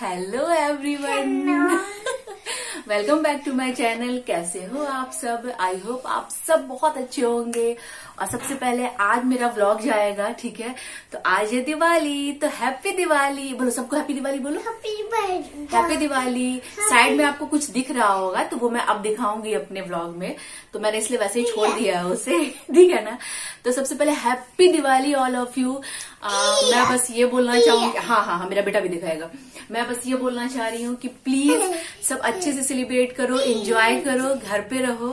Hello everyone welcome back to my channel कैसे हो आप सब? आई होप आप सब बहुत अच्छे होंगे। और सबसे पहले आज मेरा व्लॉग जाएगा ठीक है? तो आज है दिवाली तो हैप्पी दिवाली। बोलो सबको हैप्पी दिवाली बोलो। हैप्पी दिवाली। साइड में आपको कुछ दिख रहा होगा तो वो मैं अब दिखाऊँगी अपने व्लॉग में। तो मैंने इसलिए वैसे ही छोड़ दिया है उसे। ठीक है ना? तो सबसे पहले happy Diwali all of you मैं बस ये बोलना चाहूँगी हाँ हाँ हाँ मेरा बेटा भी दिखाएगा। मैं बस ये बोलना चाह रही हूँ कि प्लीज़ सब अच्छे से सेलिब्रेट करो एंजॉय करो घर पे रहो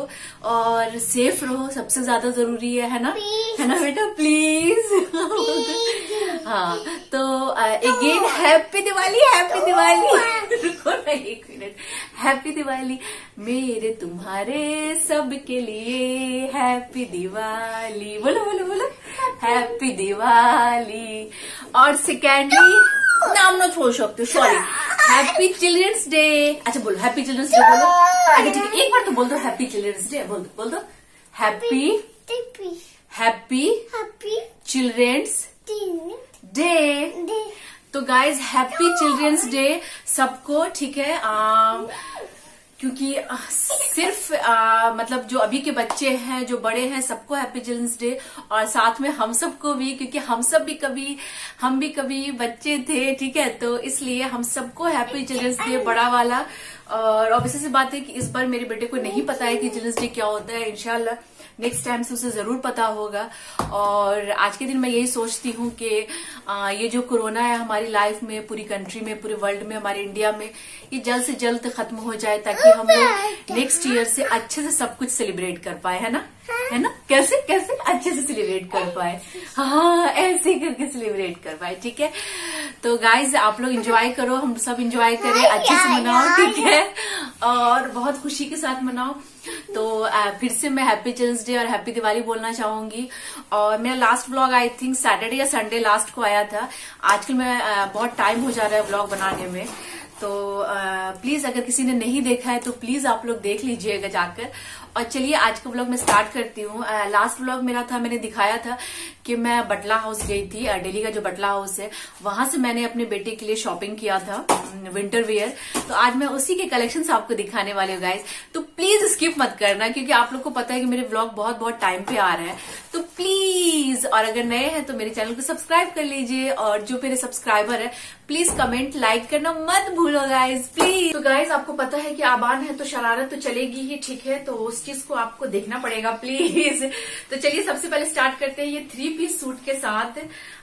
और सेफ़ रहो सबसे ज़्यादा ज़रूरी है है ना? है ना बेटा? प्लीज़ हाँ तो again happy Diwali happy Diwali रुको ना एक मिनट हैप्पी दिवाली मेरे तुम्हारे सबके लिए हैप्पी दिवाली बोलो बोलो बोलो. हैप्पी दिवाली और सेकेंडली नाम ना छोड़ सकते सॉरी हैप्पी चिल्ड्रंस डे अच्छा बोलो हैप्पी चिल्ड्रंस डे बोलो. अच्छा ठीक है एक बार तो बोल दो हैप्पी चिल्ड्रंस डे बोल दो बोल दो. हैप्पी हैप्पी चिल्ड्रंस डे तो गाइज़ हैप्पी चिल्ड्रंस डे सबको ठीक है? आ, क्योंकि सिर्फ़ आ, मतलब जो अभी के बच्चे हैं जो बड़े हैं सबको हैप्पी चिल्ड्रंस डे और साथ में हम सबको भी क्योंकि हम सब भी कभी हम भी कभी बच्चे थे ठीक है? तो इसलिए हम सबको हैप्पी चिल्ड्रंस डे बड़ा वाला। और ऑब्वियसली सी बात है कि इस बार मेरे बेटे को नहीं पता है कि चिल्ड्रंस डे क्या होता है इनशाला नेक्स्ट टाइम से उसे ज़रूर पता होगा। और आज के दिन मैं यही सोचती हूँ कि ये जो कोरोना है हमारी लाइफ में, पूरी कंट्री में, पूरे वर्ल्ड में, हमारे इंडिया में, ये जल्द से जल्द खत्म हो जाए ताकि हम लोग नेक्स्ट ईयर से अच्छे से सब कुछ सेलिब्रेट कर पाए, है ना? है ना? कैसे? कैसे? अच्छे से सेलिब्रेट कर पाए। हाँ ऐसे करके सेलिब्रेट कर पाए, ठीक है? तो गाइज़ आप लोग एंजॉय करो, हम सब एंजॉय करें, अच्छे से मनाओ, ठीक है? और बहुत खुशी के साथ मनाओ। तो फिर से मैं हैप्पी चिल्ड्रंस डे और हैप्पी दिवाली बोलना चाहूँगी। और मेरा last blog I think Saturday या संडे लास्ट को आया था। आजकल मैं बहुत टाइम हो जा रहा है ब्लॉग बनाने में। तो प्लीज़ अगर किसी ने नहीं देखा है तो प्लीज़ आप लोग देख लीजिएगा जाकर। और चलिए, आज का ब्लॉग मैं स्टार्ट करती हूँ। लास्ट ब्लॉग मेरा था, मैंने दिखाया था कि मैं बटला हाउस गई थी दिल्ली का जो बटला हाउस है, वहाँ से मैंने अपने बेटे के लिए शॉपिंग किया था विंटर वेयर तो आज मैं उसी के कलेक्शन आपको दिखाने वाले हूँ गाइज़ तो प्लीज़ स्किप मत करना, क्योंकि आप लोग को पता है कि मेरे ब्लॉग बहुत बहुत टाइम पे आ रहे हैं। तो प्लीज़ और अगर नए हैं तो मेरे चैनल को सब्सक्राइब कर लीजिए, और जो मेरे सब्सक्राइबर है प्लीज़ कमेंट लाइक करना मत भूलो गाइज़ प्लीज़ तो गाइज़ आपको पता है कि आबान है तो शरारत तो चलेगी ही, ठीक है? तो चीज़ को आपको देखना पड़ेगा प्लीज़ तो चलिए सबसे पहले स्टार्ट करते हैं ये थ्री पीस सूट के साथ.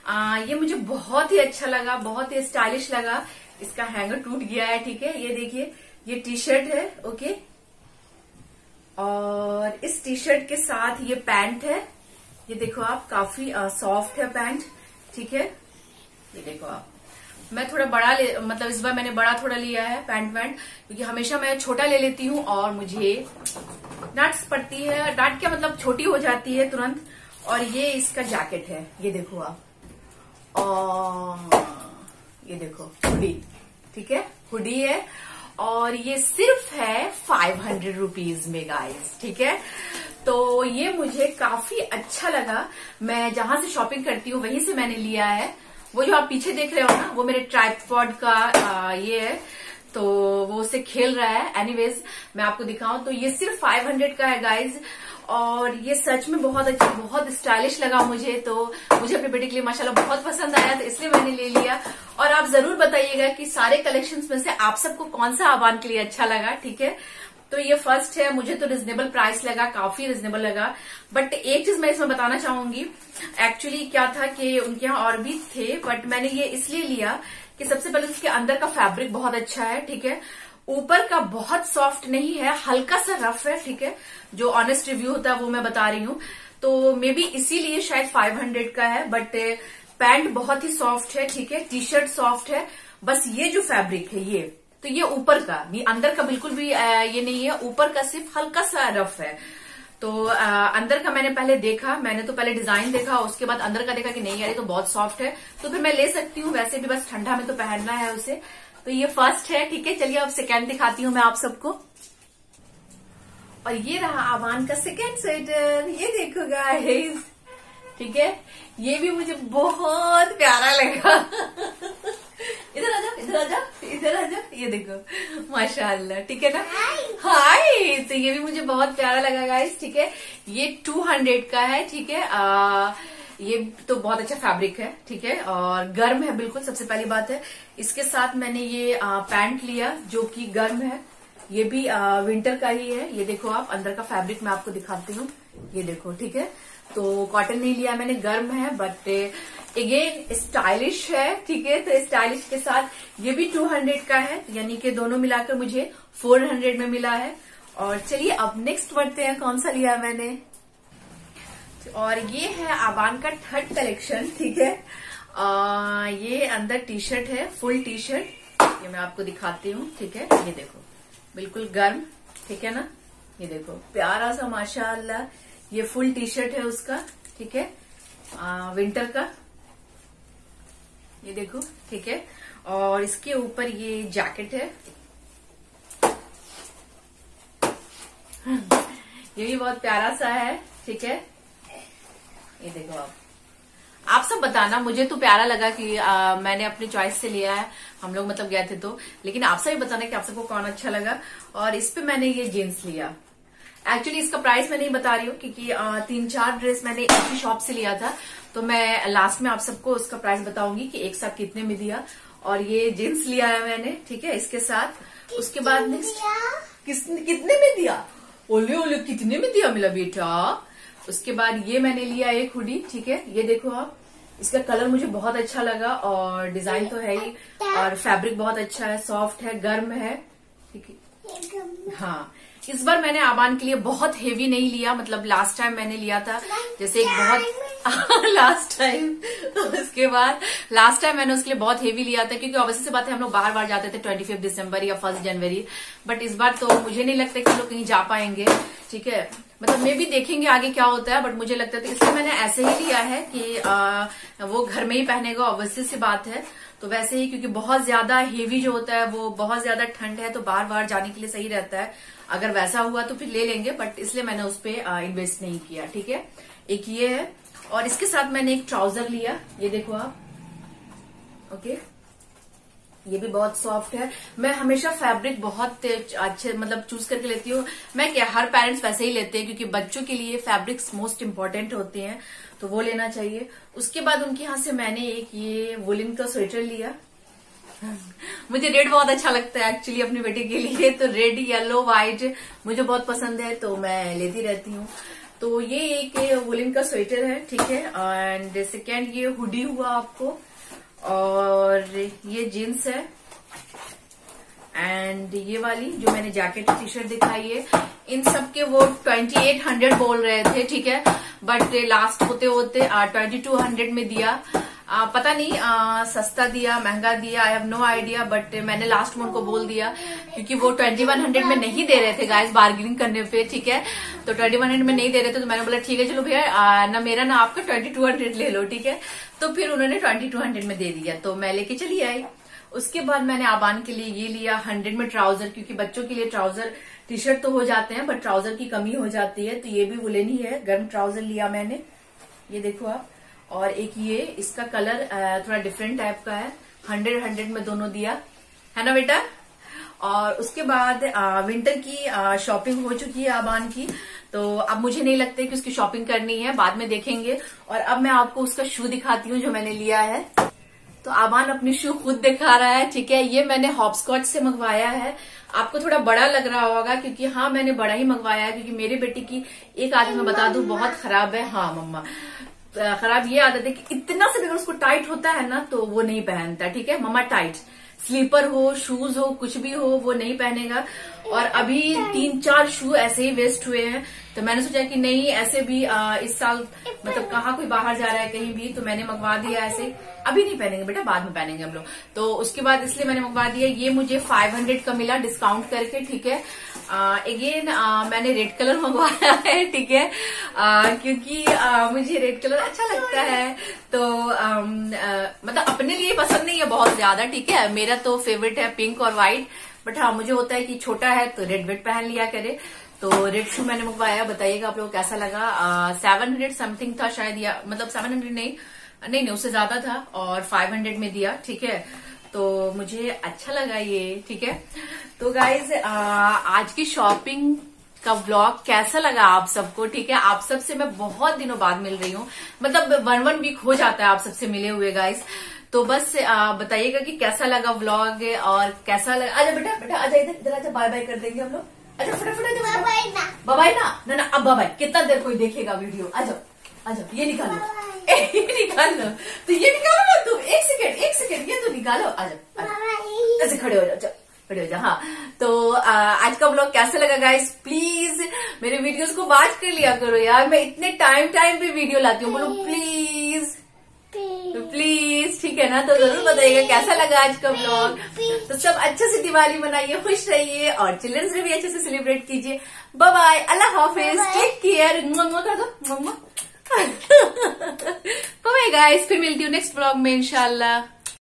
आ, ये मुझे बहुत ही अच्छा लगा बहुत ही स्टाइलिश लगा. इसका हैंगर टूट गया है ठीक है? ये देखिए ये टी शर्ट है ओके और इस टी शर्ट के साथ ये पैंट है. ये देखो आप काफ़ी सॉफ्ट है पैंट ठीक है? ये देखो आप. मैं थोड़ा बड़ा ले मतलब इस बार मैंने बड़ा थोड़ा लिया है पैंट वैंट क्योंकि हमेशा मैं छोटा ले लेती हूँ और मुझे डांट पड़ती है डांट क्या मतलब छोटी हो जाती है तुरंत? और ये इसका जैकेट है ये देखो आप। ये देखो हुडी ठीक है? हुडी है। और ये सिर्फ़ है फाइव हंड्रेड रुपीज़ में गाइस ठीक है? तो ये मुझे काफ़ी अच्छा लगा। मैं जहाँ से शॉपिंग करती हूँ वहीं से मैंने लिया है। वो जो आप पीछे देख रहे हो ना वो मेरे ट्राइपॉड का आ, ये है। तो वो उससे खेल रहा है। एनीवेज मैं आपको दिखाऊँ तो ये सिर्फ़ 500 का है गाइज़ और ये सच में बहुत अच्छा बहुत स्टाइलिश लगा मुझे। तो मुझे अपने बेटे के लिए माशाल्लाह बहुत पसंद आया तो इसलिए मैंने ले लिया। और आप ज़रूर बताइएगा कि सारे कलेक्शंस में से आप सबको कौन सा आह्वान के लिए अच्छा लगा, ठीक है? तो ये फ़र्स्ट है, मुझे तो रिजनेबल प्राइस लगा, काफ़ी रिजनेबल लगा। बट एक चीज़ मैं इसमें बताना चाहूँगी एक्चुअली क्या था कि उनके यहाँ और भी थे बट मैंने ये इसलिए लिया कि सबसे पहले उसके अंदर का फैब्रिक बहुत अच्छा है, ठीक है? ऊपर का बहुत सॉफ्ट नहीं है, हल्का सा रफ है, ठीक है? जो ऑनेस्ट रिव्यू होता है वो मैं बता रही हूँ। तो मे बी इसीलिए शायद 500 का है बट पैंट बहुत ही सॉफ्ट है, ठीक है? टी शर्ट सॉफ्ट है। बस ये जो फैब्रिक है, ये। तो ये ऊपर का। अंदर का बिल्कुल भी ये नहीं है। ऊपर का सिर्फ़ हल्का सा रफ है। तो आ, अंदर का मैंने पहले देखा मैंने तो पहले डिज़ाइन देखा उसके बाद अंदर का देखा कि नहीं यार ये तो बहुत सॉफ्ट है। तो फिर मैं ले सकती हूँ वैसे भी बस ठंडा में तो पहनना है उसे। तो ये फ़र्स्ट है ठीक है? चलिए अब सेकेंड दिखाती हूँ मैं आप सबको। और ये रहा आवान का सेकेंड स्वेटर ये देखोगा ठीक है? ये भी मुझे बहुत प्यारा लगा। इधर आ जा इधर आ जा इधर आ जा। ये देखो माशाल्लाह ठीक है ना? हाय तो ये भी मुझे बहुत प्यारा लगा गाइस ठीक है? ये टू हंड्रेड का है ठीक है? आ, ये तो बहुत अच्छा फैब्रिक है ठीक है? और गर्म है बिल्कुल सबसे पहली बात है। इसके साथ मैंने ये आ, पैंट लिया जो कि गर्म है। ये भी आ, विंटर का ही है। ये देखो आप अंदर का फैब्रिक मैं आपको दिखाती हूँ। ये देखो ठीक है? तो कॉटन नहीं लिया मैंने गर्म है बट अगेन स्टाइलिश है ठीक है? तो स्टाइलिश के साथ ये भी 200 का है यानी कि दोनों मिलाकर मुझे 400 में मिला है। और चलिए अब नेक्स्ट बढ़ते हैं कौन सा लिया मैंने? और ये है आबान का थर्ड कलेक्शन ठीक है? आ, ये अंदर टी शर्ट है फुल टी शर्ट ये मैं आपको दिखाती हूँ ठीक है? ये देखो बिल्कुल गर्म ठीक है ना? ये देखो प्यारा सा माशाल्लाह। ये फुल टी शर्ट है उसका ठीक है? आ, विंटर का। ये देखो ठीक है? और इसके ऊपर ये जैकेट है। ये भी बहुत प्यारा सा है ठीक है? ये देखो आप। आप सब बताना मुझे तो प्यारा लगा कि आ, मैंने अपनी चॉइस से लिया है। हम लोग मतलब गए थे तो। लेकिन आप सब भी बताना कि आप सबको कौन अच्छा लगा। और इस पे मैंने ये जीन्स लिया। एक्चुअली इसका प्राइस मैं नहीं बता रही हूँ क्योंकि तीन चार ड्रेस मैंने एक ही शॉप से लिया था। तो मैं लास्ट में आप सबको उसका प्राइस बताऊँगी कि एक साथ कितने में दिया। और ये जींस लिया है मैंने ठीक है इसके साथ। उसके बाद नेक्स्ट कितने में दिया? ओले ओले कितने में दिया मेरा बेटा? उसके बाद ये मैंने लिया एक हुडी ठीक है ये देखो आप। इसका कलर मुझे बहुत अच्छा लगा और डिज़ाइन तो है ही। और फैब्रिक बहुत अच्छा है सॉफ्ट है गर्म है ठीक है। हाँ। इस बार मैंने आबान के लिए बहुत हेवी नहीं लिया मतलब लास्ट टाइम मैंने लिया था। जैसे एक बहुत लास्ट टाइम उसके बाद लास्ट टाइम मैंने उसके लिए बहुत हेवी लिया था क्योंकि ऑब्वियसली से बात है हम लोग बाहर बाहर जाते थे ट्वेंटी फिफ्थ दिसंबर या फ़र्स्ट जनवरी बट इस बार तो मुझे नहीं लगता कि लोग कहीं जा पाएँगे ठीक है? मतलब मे भी देखेंगे आगे क्या होता है बट मुझे लगता था इसलिए मैंने ऐसे ही लिया है कि आ, वो घर में ही पहनेगा ऑब्वियसली सी बात है। तो वैसे ही क्योंकि बहुत ज़्यादा हेवी जो होता है वो बहुत ज़्यादा ठंड है तो बार बार जाने के लिए सही रहता है। अगर वैसा हुआ तो फिर ले लेंगे बट इसलिए मैंने उस पर इन्वेस्ट नहीं किया ठीक है? एक ये है और इसके साथ मैंने एक ट्राउज़र लिया ये देखो आप ओके ये भी बहुत सॉफ्ट है। मैं हमेशा फैब्रिक बहुत अच्छे मतलब चूज़ करके लेती हूँ। मैं क्या, हर पेरेंट्स वैसे ही लेते हैं, क्योंकि बच्चों के लिए फैब्रिक्स मोस्ट इम्पोर्टेंट होते हैं तो वो लेना चाहिए। उसके बाद उनके यहाँ से मैंने एक ये वुलिन का स्वेटर लिया। मुझे रेड बहुत अच्छा लगता है एक्चुअली अपने बेटे के लिए। तो रेड येलो व्हाइट मुझे बहुत पसंद है तो मैं लेती रहती हूँ। तो ये एक वुलिन का स्वेटर है, ठीक है। एंड सेकेंड ये हुडी हुआ आपको। और ये जींस है। एंड ये वाली जो मैंने जैकेट टी शर्ट दिखाई है, इन सब के वो ट्वेंटी एट हंड्रेड बोल रहे थे, ठीक है? बट लास्ट होते होते ट्वेंटी टू हंड्रेड में दिया। आ, पता नहीं आ, सस्ता दिया महँगा दिया I have no idea but मैंने लास्ट में उनको बोल दिया क्योंकि वो ट्वेंटी वन हंड्रेड में नहीं दे रहे थे गाइस बार्गेनिंग करने पे ठीक है? तो ट्वेंटी वन हंड्रेड में नहीं दे रहे थे तो मैंने बोला ठीक है चलो भैया ना मेरा ना आपका ट्वेंटी टू हंड्रेड ले लो ठीक है? तो फिर उन्होंने ट्वेंटी टू हंड्रेड में दे दिया तो मैं लेके चली आई। उसके बाद मैंने आबान के लिए ये लिया हंड्रेड में ट्राउज़र क्योंकि बच्चों के लिए ट्राउज़र टी शर्ट तो हो जाते हैं बट ट्राउज़र की कमी हो जाती है तो ये भी वुलेन ही है गर्म ट्राउज़र लिया मैंने। ये देखो आप। और एक ये इसका कलर थोड़ा डिफरेंट टाइप का है। हंड्रेड हंड्रेड में दोनों दिया। है ना बेटा? और उसके बाद आ, विंटर की शॉपिंग हो चुकी है आबान की। तो अब मुझे नहीं लगता कि उसकी शॉपिंग करनी है। बाद में देखेंगे। और अब मैं आपको उसका शू दिखाती हूँ जो मैंने लिया है। तो आबान अपनी शू खुद दिखा रहा है ठीक है? ये मैंने हॉपस्कॉच से मंगवाया है। आपको थोड़ा बड़ा लग रहा होगा क्योंकि हाँ मैंने बड़ा ही मंगवाया है क्योंकि मेरे बेटे की एक आदमी मैं बता दू बहुत खराब है। हाँ मम्मा। खराब ये आदत है कि इतना से अगर उसको टाइट होता है ना तो वो नहीं पहनता ठीक है? ममा टाइट स्लीपर हो शूज़ हो कुछ भी हो वो नहीं पहनेगा। और अभी तीन चार शू ऐसे ही वेस्ट हुए हैं। तो मैंने सोचा कि नहीं ऐसे भी आ, इस साल मतलब कहाँ कोई बाहर जा रहा है कहीं भी तो मैंने मंगवा दिया ऐसे। अभी नहीं पहनेंगे बेटा बाद में पहनेंगे हम लोग। तो उसके बाद इसलिए मैंने मंगवा दिया ये मुझे 500 का मिला डिस्काउंट करके ठीक है? अगेन मैंने रेड कलर मंगवाया है ठीक है? क्योंकि आ, मुझे रेड कलर अच्छा लगता है। तो आ, मतलब अपने लिए पसंद नहीं है बहुत ज़्यादा ठीक है? मेरा तो फेवरेट है पिंक और व्हाइट बट हाँ मुझे होता है कि छोटा है तो रेड वेड पहन लिया करे। तो रेड शू मैंने मंगवाया, बताइएगा आप लोग कैसा लगा। सेवन हंड्रेड समथिंग था शायद या मतलब सेवन हंड्रेड नहीं नहीं नहीं, उससे ज़्यादा था और फाइव हंड्रेड में दिया, ठीक है। तो मुझे अच्छा लगा ये, ठीक है। तो गाइज़ आज की शॉपिंग का व्लॉग कैसा लगा आप सबको, ठीक है? आप सबसे मैं बहुत दिनों बाद मिल रही हूँ। मतलब वन वन वीक हो जाता है आप सबसे मिले हुए गाइस तो बस बताइएगा कि कैसा लगा व्लॉग और कैसा लगा अच्छा बेटा बेटा अच्छा इधर इधर आजा बाय बाय कर देंगे हम लोग। अच्छा फटाफट ना। ना? ना अब कितना देर कोई देखेगा वीडियो? आ जाओ आ जाओ ये निकालो। ये निकाल। लो तो ये निकालो ना तुम एक सेकेंड एक सेकेंड ये तो निकालो। आ जाओ ऐसे खड़े हो जाओ खड़े हो जाओ हाँ। तो आ, आज का ब्लॉग कैसा लगा गाइस प्लीज़ मेरे वीडियोस को वॉच कर लिया करो यार। मैं इतने टाइम टाइम पे वीडियो लाती हूँ बोलो प्लीज़ प्लीज़ ठीक है ना? तो ज़रूर बताइएगा कैसा लगा आज का ब्लॉग तो सब अच्छे से दिवाली मनाइए खुश रहिए और चिल्ड्रंस डे भी अच्छे से सेलिब्रेट कीजिए। बाय अल्लाह हाफिज. टेक केयर मम्मा कर दो. मम्मा बाय गाइस फिर मिलती हूँ नेक्स्ट ब्लॉग में इंशाल्लाह.